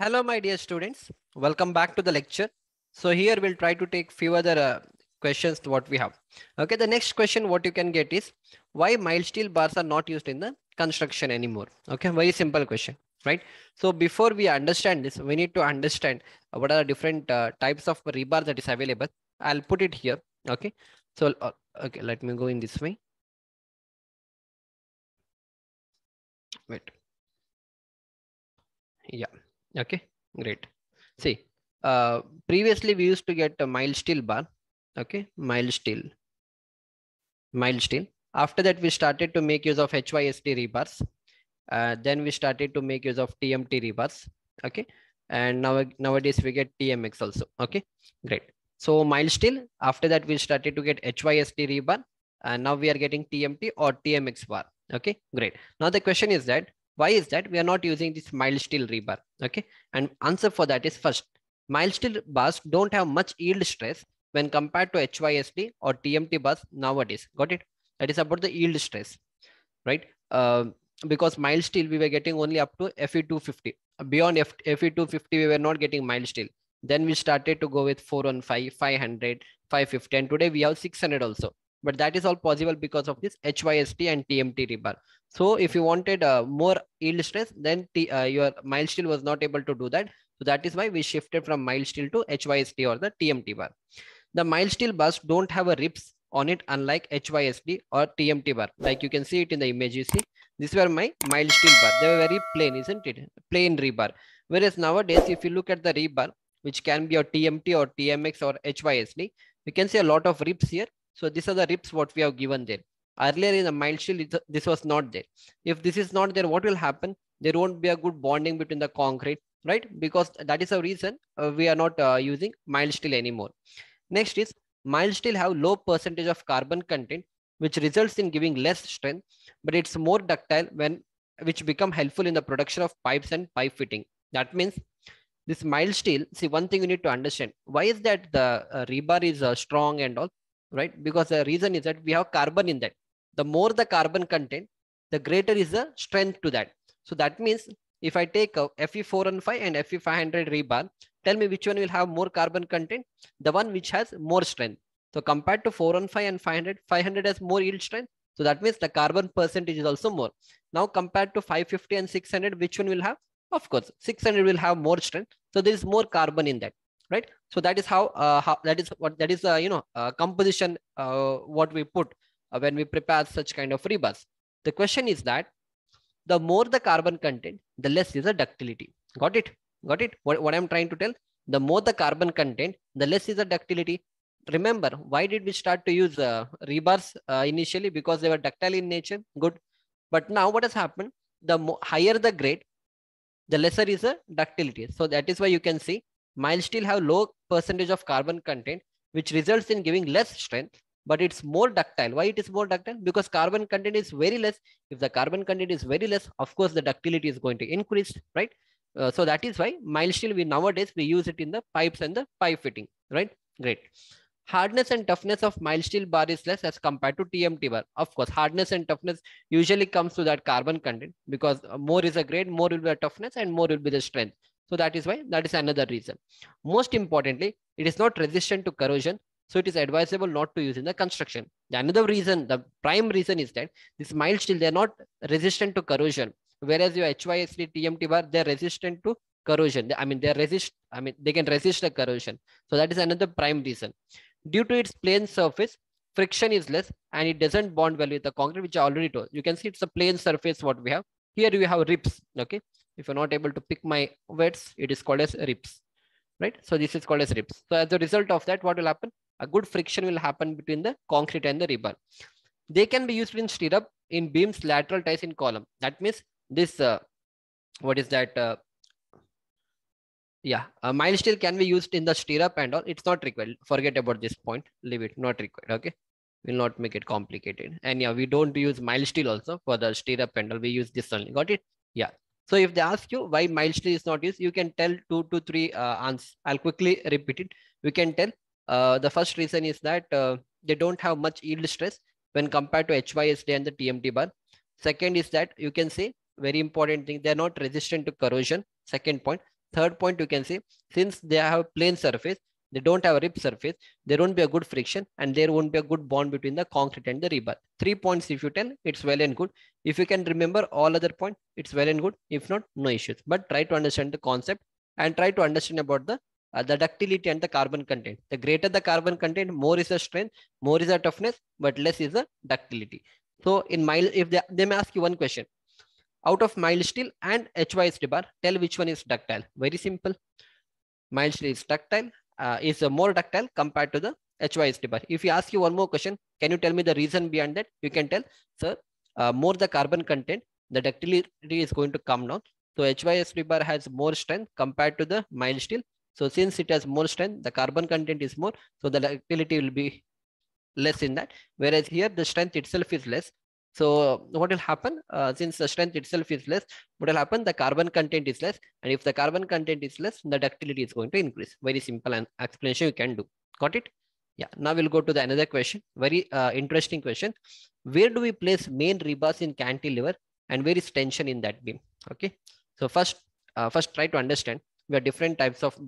Hello, my dear students. Welcome back to the lecture. So here we'll try to take few other uh, questions what we have. Okay, the next question what you can get is why mild steel bars are not used in the construction anymore. Okay, very simple question, right? So before we understand this, we need to understand what are the different uh, types of rebar that is available. I'll put it here. Okay, so uh, okay, let me go in this way. Wait. Yeah Okay, great. See, uh, previously we used to get a mild steel bar. Okay, mild steel, mild steel. After that, we started to make use of HYSD rebars. Uh, then we started to make use of TMT rebars. Okay, and now nowadays we get TMX also. Okay, great. So mild steel. After that, we started to get HYSD rebar, and now we are getting TMT or TMX bar. Okay, great. Now the question is that why is that we are not using this mild steel rebar? Okay. And answer for that is first, mild steel bars don't have much yield stress when compared to HYSD or TMT bars nowadays. Got it? That is about the yield stress, right? Uh, because mild steel we were getting only up to Fe250. Beyond F Fe250 we were not getting mild steel. Then we started to go with 415, 500, 550 and today we have 600 also but that is all possible because of this HYSD and TMT rebar. So if you wanted uh, more yield stress, then T, uh, your mild steel was not able to do that. So that is why we shifted from mild steel to HYSD or the TMT bar. The mild steel bars don't have a ribs on it unlike HYSD or TMT bar. Like you can see it in the image you see. These were my mild steel bar. They were very plain, isn't it? Plain rebar. Whereas nowadays, if you look at the rebar, which can be a TMT or TMX or HYSD, you can see a lot of ribs here so these are the rips what we have given there. Earlier in the mild steel, this was not there. If this is not there, what will happen? There won't be a good bonding between the concrete, right? Because that is the reason uh, we are not uh, using mild steel anymore. Next is mild steel have low percentage of carbon content, which results in giving less strength, but it's more ductile when which become helpful in the production of pipes and pipe fitting. That means this mild steel, see one thing you need to understand, why is that the uh, rebar is uh, strong and all? Right? Because the reason is that we have carbon in that. The more the carbon content, the greater is the strength to that. So that means if I take a Fe415 and Fe500 rebar, tell me which one will have more carbon content? The one which has more strength. So compared to 415 and 500, 500 has more yield strength. So that means the carbon percentage is also more. Now compared to 550 and 600, which one will have? Of course, 600 will have more strength. So there is more carbon in that right so that is how, uh, how that is what that is uh, you know uh, composition uh, what we put uh, when we prepare such kind of rebars the question is that the more the carbon content the less is the ductility. Got it? Got it? What, what i'm trying to tell? The more the carbon content the less is the ductility. Remember why did we start to use uh, rebars initially? Because they were ductile in nature. Good. But now what has happened? The higher the grade the lesser is the ductility. So that is why you can see mild steel have low percentage of carbon content, which results in giving less strength, but it's more ductile. Why it is more ductile? Because carbon content is very less. If the carbon content is very less, of course, the ductility is going to increase, right? Uh, so that is why mild steel, we nowadays, we use it in the pipes and the pipe fitting, right? Great. Hardness and toughness of mild steel bar is less as compared to TMT bar. Of course, hardness and toughness usually comes to that carbon content because more is a grade, more will be a toughness and more will be the strength. So that is why that is another reason. Most importantly, it is not resistant to corrosion. So it is advisable not to use in the construction. The another reason, the prime reason is that this mild steel, they're not resistant to corrosion. Whereas your HYSD TMT bar, they're resistant to corrosion. I mean, they resist, I mean, they can resist the corrosion. So that is another prime reason. Due to its plain surface, friction is less and it doesn't bond well with the concrete, which I already told. You can see it's a plain surface what we have. Here we have ribs, okay? If you're not able to pick my words, it is called as ribs, right? So this is called as ribs. So as a result of that, what will happen? A good friction will happen between the concrete and the rebar. They can be used in stirrup, in beams, lateral ties in column. That means this, uh, what is that? Uh, yeah, a mild steel can be used in the stirrup and all. It's not required. Forget about this point. Leave it. Not required. Okay. We'll not make it complicated. And yeah, we don't use mild steel also for the stirrup and all. We use this only. Got it? Yeah. So if they ask you why mild steel is not used, you can tell two to three uh, answers. I'll quickly repeat it. We can tell uh, the first reason is that uh, they don't have much yield stress when compared to HYSD and the TMT bar. Second is that you can say very important thing, they're not resistant to corrosion. Second point. Third point you can say, since they have plain surface, they don't have a rip surface, there won't be a good friction and there won't be a good bond between the concrete and the rebar. Three points if you tell, it's well and good. If you can remember all other points, it's well and good. If not, no issues. But try to understand the concept and try to understand about the uh, the ductility and the carbon content. The greater the carbon content, more is the strength, more is the toughness, but less is the ductility. So in mild, if they, they may ask you one question, out of mild steel and HYS rebar, tell which one is ductile. Very simple. Mild steel is ductile, uh, is more ductile compared to the HYS rebar. If you ask you one more question, can you tell me the reason behind that? You can tell, sir, uh, more the carbon content, the ductility is going to come down. So HYS rebar has more strength compared to the mild steel. So since it has more strength, the carbon content is more, so the ductility will be less in that. Whereas here the strength itself is less. So what will happen uh, since the strength itself is less, what will happen? The carbon content is less. And if the carbon content is less, the ductility is going to increase. Very simple and explanation you can do. Got it? Yeah. Now we'll go to the another question. Very uh, interesting question. Where do we place main rebars in cantilever and where is tension in that beam? Okay. So first, uh, first try to understand we have different types of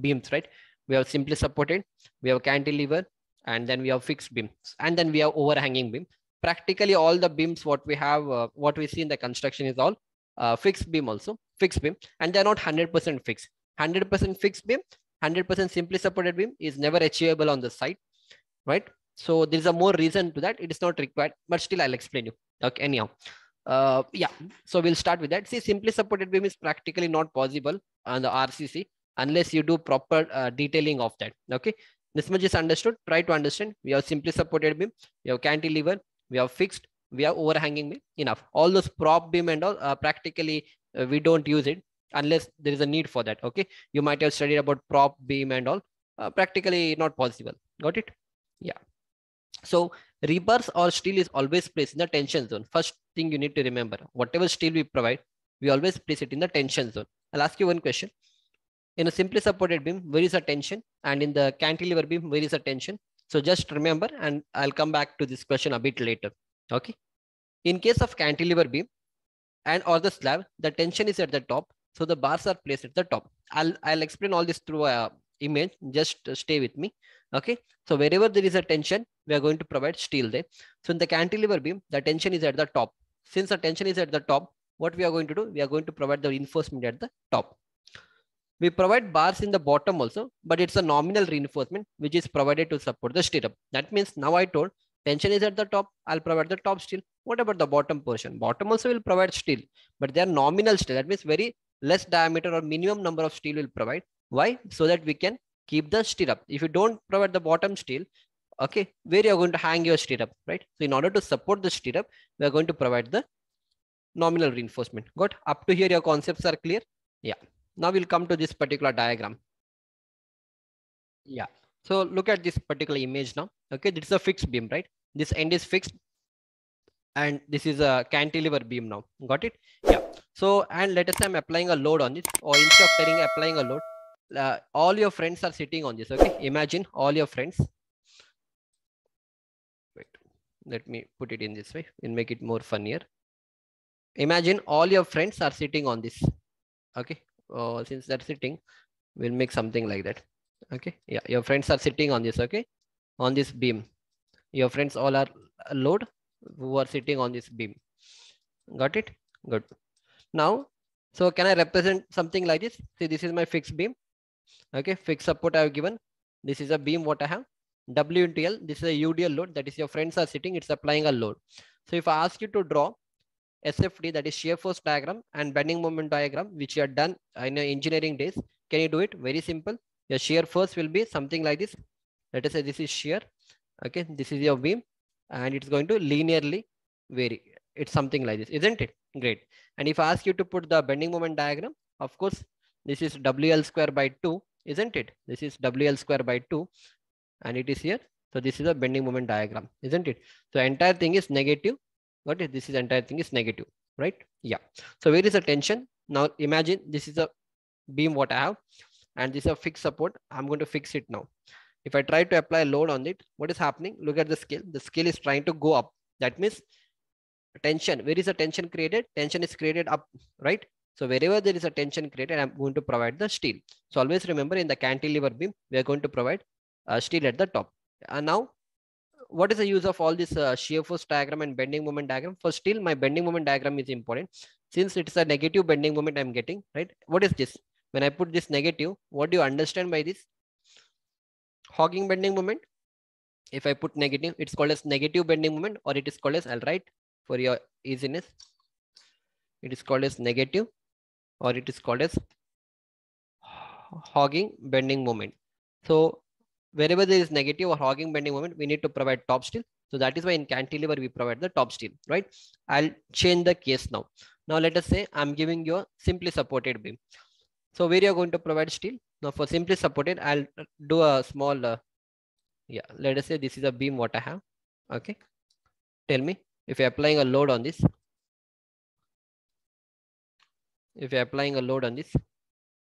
beams, right? We have simply supported, we have cantilever, and then we have fixed beams, and then we have overhanging beam. Practically all the beams what we have, uh, what we see in the construction is all uh, fixed beam also, fixed beam, and they're not 100% fixed. 100% fixed beam, 100% simply supported beam is never achievable on the site, right? So there's a more reason to that. It is not required, but still I'll explain you. Okay, anyhow. Uh, yeah, so we'll start with that. See, simply supported beam is practically not possible on the RCC unless you do proper uh, detailing of that. Okay, this much is understood. Try to understand. We have simply supported beam, we have cantilever, we have fixed, we have overhanging. Enough. All those prop beam and all uh, practically uh, we don't use it unless there is a need for that. Okay, you might have studied about prop beam and all. Uh, practically not possible. Got it? Yeah. So rebars or steel is always placed in the tension zone. First thing you need to remember, whatever steel we provide, we always place it in the tension zone. I'll ask you one question. In a simply supported beam, where is the tension? And in the cantilever beam, where is the tension? So just remember, and I'll come back to this question a bit later. Okay. In case of cantilever beam and or the slab, the tension is at the top. So the bars are placed at the top. I'll, I'll explain all this through a image. Just uh, stay with me. Okay. So wherever there is a tension, we are going to provide steel there. So in the cantilever beam, the tension is at the top. Since the tension is at the top, what we are going to do? We are going to provide the reinforcement at the top. We provide bars in the bottom also, but it's a nominal reinforcement which is provided to support the stirrup. That means now I told tension is at the top, I'll provide the top steel. What about the bottom portion? Bottom also will provide steel, but they are nominal steel. That means very less diameter or minimum number of steel will provide. Why? So that we can keep the stirrup. If you don't provide the bottom steel, okay, where you're going to hang your stirrup, right? So in order to support the stirrup, we are going to provide the nominal reinforcement. Good. Up to here, your concepts are clear. Yeah. Now we'll come to this particular diagram. Yeah. So look at this particular image now. Okay, this is a fixed beam, right? This end is fixed. And this is a cantilever beam now. Got it? Yeah. So, and let us say I'm applying a load on this, or instead of telling applying a load, uh, all your friends are sitting on this. Okay. Imagine all your friends. Wait, let me put it in this way and make it more funnier. Imagine all your friends are sitting on this. Okay uh, since they're sitting, we'll make something like that. Okay. Yeah. Your friends are sitting on this. Okay. On this beam. Your friends all are load who are sitting on this beam. Got it? Good. Now, so can I represent something like this? See, this is my fixed beam. Okay. Fixed support I have given. This is a beam what I have. W into L. This is a UDL load. That is your friends are sitting. It's applying a load. So if I ask you to draw SFD, that is shear force diagram and bending moment diagram, which you have done in engineering days. Can you do it? Very simple. Your shear force will be something like this. Let us say this is shear. Okay, this is your beam and it's going to linearly vary. It's something like this, isn't it? Great. And if I ask you to put the bending moment diagram, of course, this is WL square by 2, isn't it? This is WL square by 2 and it is here. So this is a bending moment diagram, isn't it? So entire thing is negative Got? This is entire thing is negative, right? Yeah. So where is the tension? Now imagine this is a beam what I have and this is a fixed support. I'm going to fix it now. If I try to apply a load on it, what is happening? Look at the scale. The scale is trying to go up. That means tension. Where is the tension created? Tension is created up, right? So wherever there is a tension created, I'm going to provide the steel. So always remember in the cantilever beam, we are going to provide uh, steel at the top. And now, what is the use of all this uh, shear force diagram and bending moment diagram? For still, my bending moment diagram is important. Since it's a negative bending moment I'm getting, right? What is this? When I put this negative, what do you understand by this? Hogging bending moment. If I put negative, it's called as negative bending moment or it is called as, I'll write for your easiness. It is called as negative or it is called as hogging bending moment. So wherever there is negative or hogging bending moment, we need to provide top steel. So that is why in cantilever, we provide the top steel, right? I'll change the case now. Now let us say I'm giving you a simply supported beam. So where you're going to provide steel? Now for simply supported, I'll do a small, uh, yeah, let us say this is a beam what I have. Okay. Tell me if you're applying a load on this. If you're applying a load on this,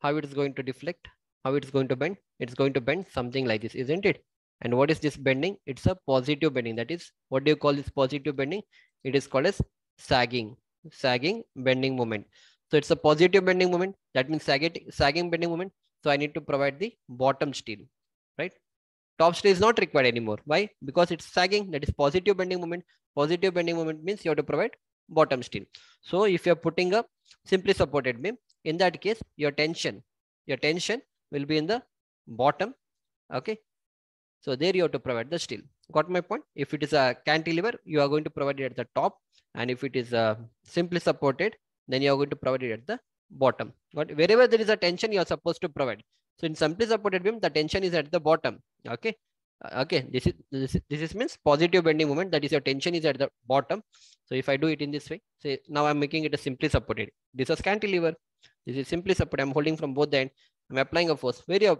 how it is going to deflect, how it's going to bend, it's going to bend something like this, isn't it? And what is this bending? It's a positive bending. That is, what do you call this positive bending? It is called as sagging, sagging bending moment. So it's a positive bending moment. That means sagging, sagging bending moment. So I need to provide the bottom steel, right? Top steel is not required anymore. Why? Because it's sagging. That is positive bending moment. Positive bending moment means you have to provide bottom steel. So if you're putting a simply supported beam, in that case, your tension, your tension will be in the bottom. Okay. So there you have to provide the steel. Got my point? If it is a cantilever, you are going to provide it at the top. And if it is uh, simply supported, then you are going to provide it at the bottom. But wherever there is a tension, you are supposed to provide. So in simply supported beam, the tension is at the bottom. Okay. Uh, okay. This is, this is, this is means positive bending moment. That is your tension is at the bottom. So if I do it in this way, say now I'm making it a simply supported. This is cantilever. This is simply supported. I'm holding from both the end. I'm applying a force where your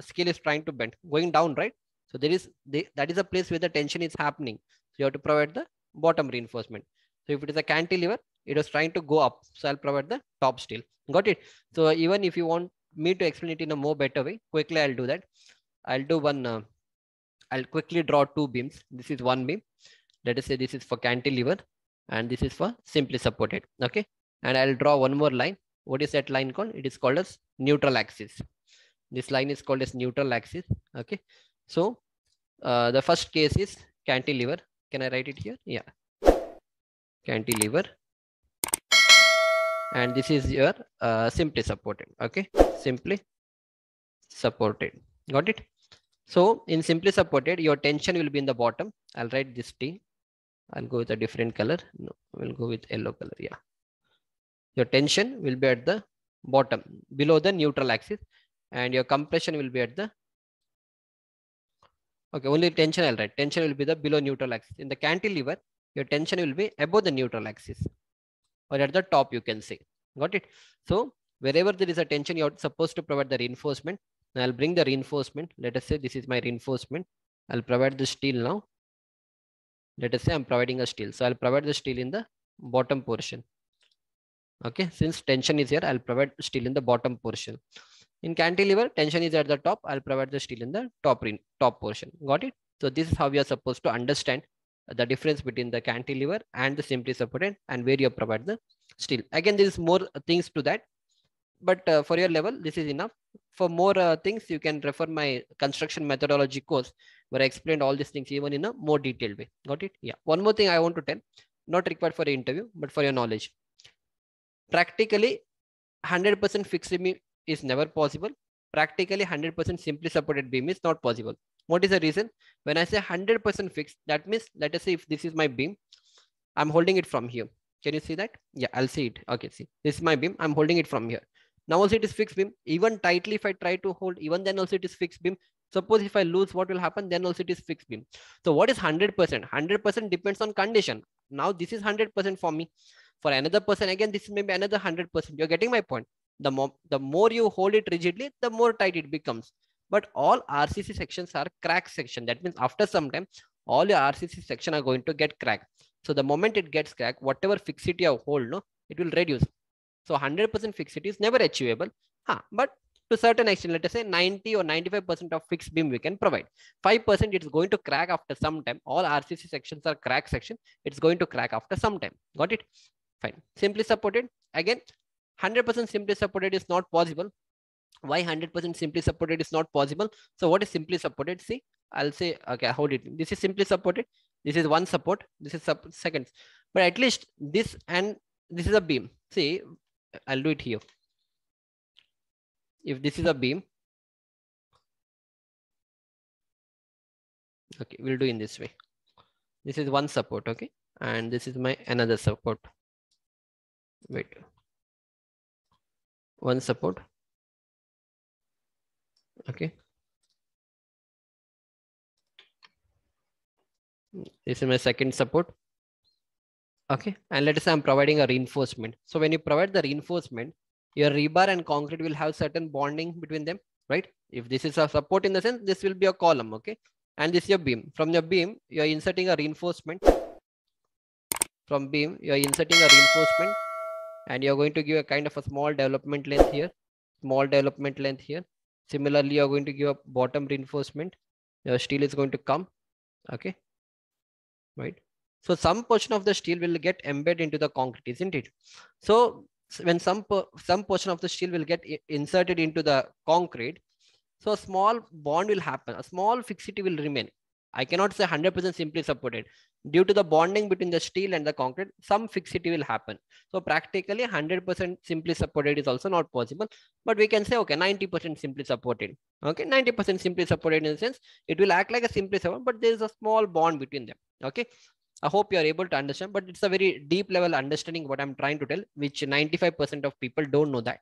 scale is trying to bend, going down, right? So there is the, that is a place where the tension is happening. So you have to provide the bottom reinforcement. So if it is a cantilever, it was trying to go up. So I'll provide the top steel. Got it? So even if you want me to explain it in a more better way, quickly I'll do that. I'll do one, uh, I'll quickly draw two beams. This is one beam. Let us say this is for cantilever and this is for simply supported. Okay. And I'll draw one more line. What is that line called? It is called as neutral axis. This line is called as neutral axis. Okay. So uh, the first case is cantilever. Can I write it here? Yeah. Cantilever. And this is your uh, simply supported. Okay. Simply supported. Got it? So in simply supported, your tension will be in the bottom. I'll write this T. I'll go with a different color. No, we'll go with yellow color. Yeah. Your tension will be at the bottom below the neutral axis and your compression will be at the Okay, only tension I'll write. Tension will be the below neutral axis. In the cantilever, your tension will be above the neutral axis or at the top, you can say. Got it? So wherever there is a tension, you're supposed to provide the reinforcement. Now I'll bring the reinforcement. Let us say this is my reinforcement. I'll provide the steel now. Let us say I'm providing a steel. So I'll provide the steel in the bottom portion. Okay, since tension is here, I'll provide steel in the bottom portion. In cantilever, tension is at the top. I'll provide the steel in the top, top portion. Got it? So this is how we are supposed to understand the difference between the cantilever and the simply supported and where you provide the steel. Again, there is more things to that. But uh, for your level, this is enough. For more uh, things, you can refer my construction methodology course where I explained all these things even in a more detailed way. Got it? Yeah. One more thing I want to tell, not required for an interview, but for your knowledge. Practically, 100% fixed beam is never possible. Practically 100% simply supported beam is not possible. What is the reason? When I say 100% fixed, that means, let us say if this is my beam, I'm holding it from here. Can you see that? Yeah, I'll see it. Okay, see, this is my beam. I'm holding it from here. Now also it is fixed beam. Even tightly, if I try to hold, even then also it is fixed beam. Suppose if I lose, what will happen? Then also it is fixed beam. So what is 100%? 100% depends on condition. Now this is 100% for me. For another person, again, this is maybe another 100%. You're getting my point. The more, the more you hold it rigidly, the more tight it becomes. But all RCC sections are crack section. That means after some time, all your RCC section are going to get cracked. So the moment it gets cracked, whatever fixity you hold, no, it will reduce. So 100% fixity is never achievable. Huh, but to certain extent, let us say 90 or 95% of fixed beam we can provide. 5% it's going to crack after some time. All RCC sections are crack section. It's going to crack after some time. Got it? Fine. Simply supported. Again, 100% simply supported is not possible. Why 100% simply supported is not possible? So what is simply supported? See, I'll say, okay, hold it. This is simply supported. This is one support. This is sub seconds. But at least this and this is a beam. See, I'll do it here. If this is a beam, okay, we'll do in this way. This is one support, okay? And this is my another support. Wait. One support. Okay. This is my second support. Okay. And let us say I'm providing a reinforcement. So when you provide the reinforcement, your rebar and concrete will have certain bonding between them, right? If this is a support in the sense, this will be a column, okay? And this is your beam. From your beam, you're inserting a reinforcement. From beam, you're inserting a reinforcement and you're going to give a kind of a small development length here, small development length here. Similarly, you're going to give a bottom reinforcement. Your steel is going to come, okay? Right? So some portion of the steel will get embedded into the concrete, isn't it? So when some some portion of the steel will get inserted into the concrete, so a small bond will happen. A small fixity will remain. I cannot say 100% simply supported. Due to the bonding between the steel and the concrete, some fixity will happen. So practically 100% simply supported is also not possible. But we can say, okay, 90% simply supported. Okay, 90% simply supported in the sense, it will act like a simply supported, but there is a small bond between them. Okay, I hope you are able to understand, but it's a very deep level understanding what I'm trying to tell, which 95% of people don't know that.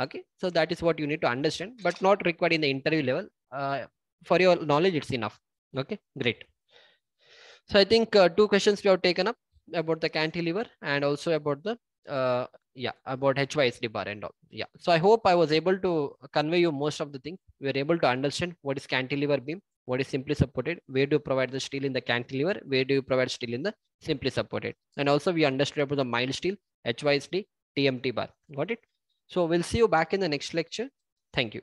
Okay, so that is what you need to understand, but not required in the interview level. Uh, for your knowledge, it's enough. Okay, great. So I think uh, two questions we have taken up about the cantilever and also about the uh, yeah about HYSD bar and all. Yeah. So I hope I was able to convey you most of the things. We were able to understand what is cantilever beam, what is simply supported, where do you provide the steel in the cantilever, where do you provide steel in the simply supported. And also we understood about the mild steel, HYSD, TMT bar. Got it? So we'll see you back in the next lecture. Thank you.